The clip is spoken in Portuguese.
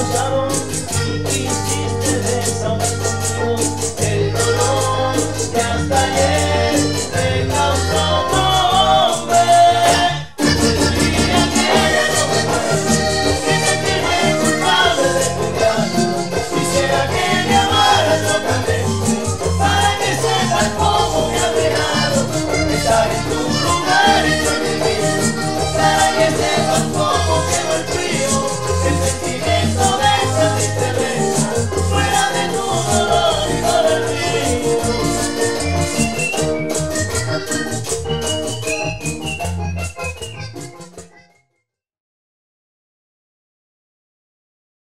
Nós vamos te dever,